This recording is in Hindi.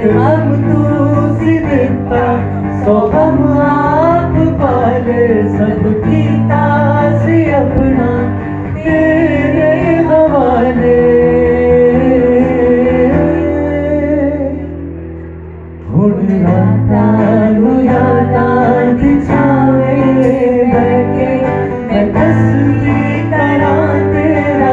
हमतू तो सिरता सो हम आप पाल सबकी तास अपना, तेरे हवाले। हुन राता रुया तेरा